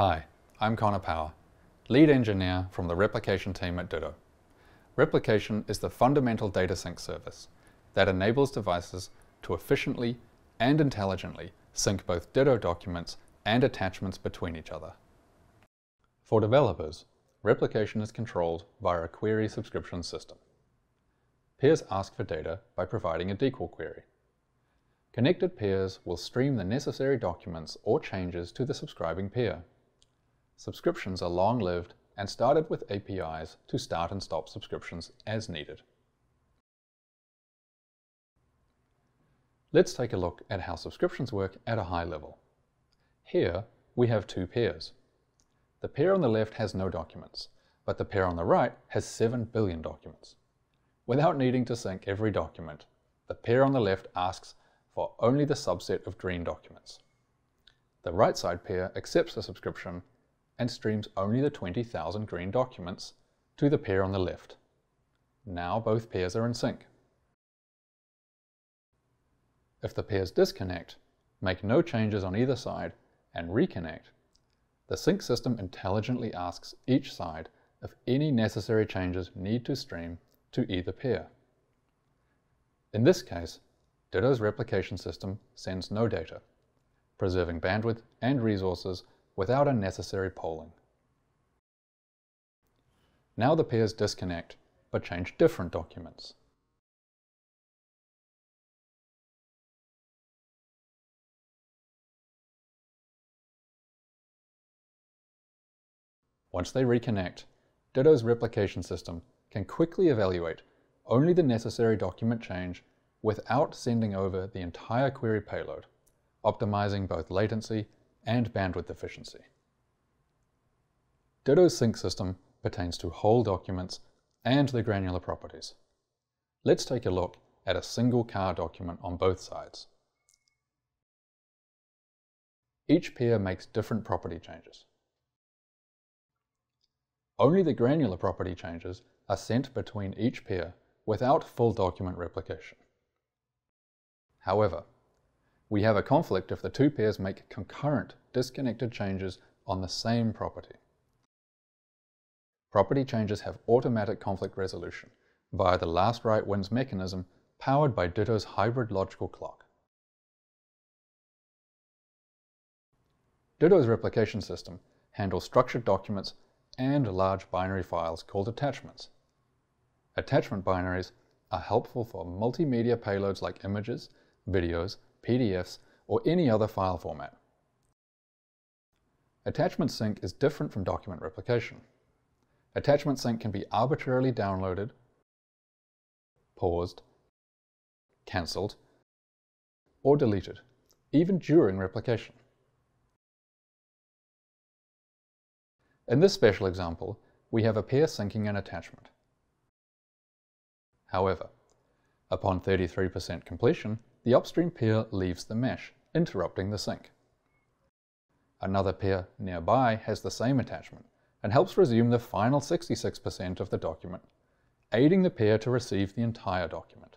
Hi, I'm Connor Power, lead engineer from the replication team at Ditto. Replication is the fundamental data sync service that enables devices to efficiently and intelligently sync both Ditto documents and attachments between each other. For developers, replication is controlled via a query subscription system. Peers ask for data by providing a DQL query. Connected peers will stream the necessary documents or changes to the subscribing peer. Subscriptions are long-lived and started with APIs to start and stop subscriptions as needed. Let's take a look at how subscriptions work at a high level. Here, we have two peers. The peer on the left has no documents, but the peer on the right has 7 billion documents. Without needing to sync every document, the peer on the left asks for only the subset of green documents. The right side peer accepts the subscription and streams only the 20,000 green documents to the peer on the left. Now both peers are in sync. If the peers disconnect, make no changes on either side, and reconnect, the sync system intelligently asks each side if any necessary changes need to stream to either peer. In this case, Ditto's replication system sends no data, preserving bandwidth and resources without unnecessary polling. Now the peers disconnect, but change different documents. Once they reconnect, Ditto's replication system can quickly evaluate only the necessary document change without sending over the entire query payload, optimizing both latency and bandwidth efficiency. Ditto's sync system pertains to whole documents and their granular properties. Let's take a look at a single car document on both sides. Each peer makes different property changes. Only the granular property changes are sent between each peer without full document replication. However, we have a conflict if the two pairs make concurrent disconnected changes on the same property. Property changes have automatic conflict resolution via the last write wins mechanism powered by Ditto's hybrid logical clock. Ditto's replication system handles structured documents and large binary files called attachments. Attachment binaries are helpful for multimedia payloads like images, videos, PDFs, or any other file format. Attachment sync is different from document replication. Attachment sync can be arbitrarily downloaded, paused, cancelled, or deleted, even during replication. In this special example, we have a peer syncing an attachment. However, upon 33% completion, the upstream peer leaves the mesh, interrupting the sync. Another peer nearby has the same attachment and helps resume the final 66% of the document, aiding the peer to receive the entire document.